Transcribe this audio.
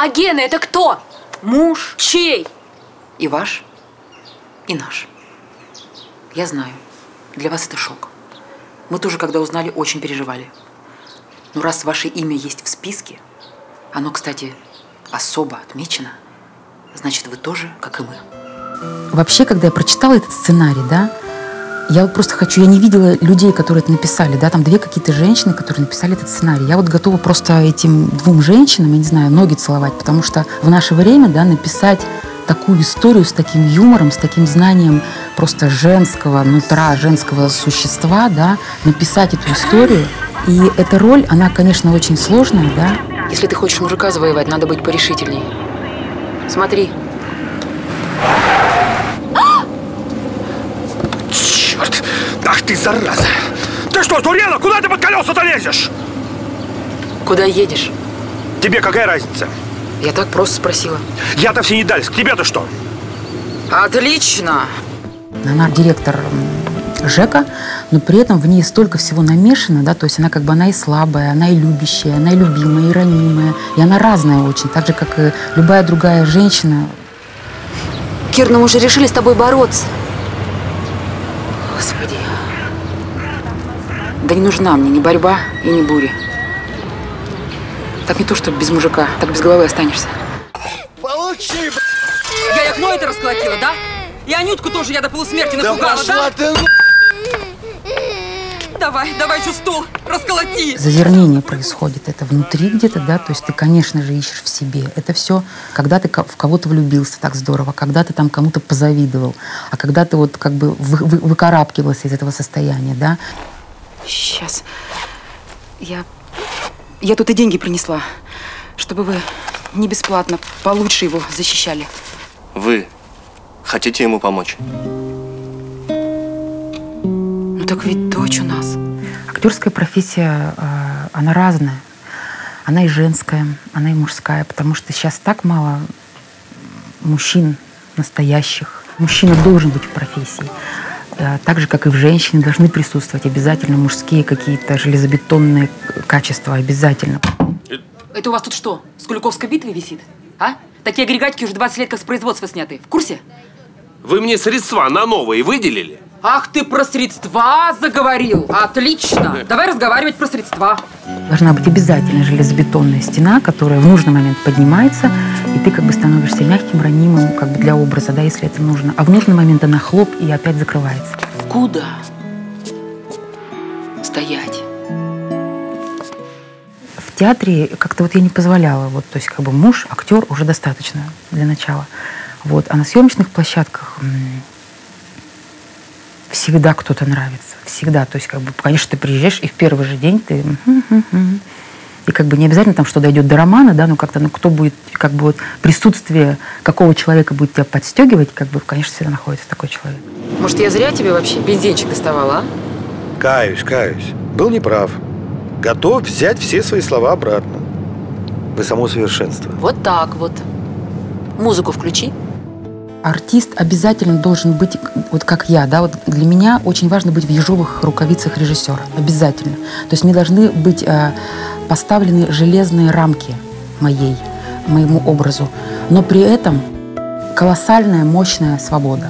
А Гена это кто? Муж? Чей? И ваш, и наш. Я знаю, для вас это шок. Мы тоже, когда узнали, очень переживали. Но раз ваше имя есть в списке, оно, кстати, особо отмечено, значит, вы тоже, как и мы. Вообще, когда я прочитала этот сценарий, да, я вот просто хочу, я не видела людей, которые это написали, да, там две какие-то женщины, которые написали этот сценарий. Я вот готова просто этим двум женщинам, я не знаю, ноги целовать, потому что в наше время, да, написать такую историю с таким юмором, с таким знанием просто женского нутра, женского существа, да, написать эту историю. И эта роль, она, конечно, очень сложная, да. Если ты хочешь мужика завоевать, надо быть порешительней. Смотри, Черт! Ах ты, зараза! Ты что, сдурела? Куда ты под колеса-то лезешь? куда едешь? Тебе какая разница? Я так просто спросила. Я-то все не дальск. Тебе-то что? Отлично! Она директор м, ЖЭКа, но при этом в ней столько всего намешано, да, то есть она как бы она и слабая, она и любящая, она и любимая, и ранимая, и она разная очень, так же, как и любая другая женщина. Кир, ну мы же решили с тобой бороться. Господи. Да не нужна мне ни борьба и ни буря. Так не то, что без мужика, так без головы останешься. Получи, Я и окно это расколотила, да? И Анютку тоже я до полусмерти Да пошла ты Давай, давай еще стул, расколоти! Зазернение происходит, это внутри где-то, да, то есть ты, конечно же, ищешь в себе. Это все, когда ты в кого-то влюбился так здорово, когда ты там кому-то позавидовал, а когда ты вот как бы вы- вы- выкарабкивался из этого состояния, да, Сейчас. Я... Я тут и деньги принесла, чтобы вы не бесплатно, получше его защищали. Вы хотите ему помочь? Так ведь дочь у нас. Актерская профессия, э, она разная. Она и женская, она и мужская, потому что сейчас так мало мужчин настоящих. Мужчина должен быть в профессии. Э, Так же, как и в женщине, должны присутствовать обязательно мужские какие-то железобетонные качества, обязательно. Это у вас тут что, с Куликовской битвы висит? А? Такие агрегатики уже 20 лет как с производства сняты. В курсе? Вы мне средства на новые выделили? Ах, ты про средства заговорил! Отлично! Давай разговаривать про средства. Должна быть обязательно железобетонная стена, которая в нужный момент поднимается, и ты как бы становишься мягким, ранимым как бы для образа, да, если это нужно. А в нужный момент она хлоп и опять закрывается. Куда? Стоять. В театре как-то вот я не позволяла, вот, то есть как бы муж, актер уже достаточно для начала. Вот. А на съемочных площадках всегда кто-то нравится, всегда. То есть как бы, конечно, ты приезжаешь, и в первый же день ты... И как бы не обязательно там, что дойдет до романа, да, но как-то, ну, кто будет, как бы вот присутствие какого человека будет тебя подстегивать, как бы, конечно, всегда находится такой человек. Может, я зря тебе вообще бензинчик доставала, а? Каюсь, каюсь. Был неправ. Готов взять все свои слова обратно. Вы само совершенство. Вот так вот. Музыку включи. Артист обязательно должен быть, вот как я, да, вот для меня очень важно быть в ежовых рукавицах режиссера, обязательно. То есть мне должны быть э, поставлены железные рамки моей, моему образу, но при этом колоссальная, мощная свобода.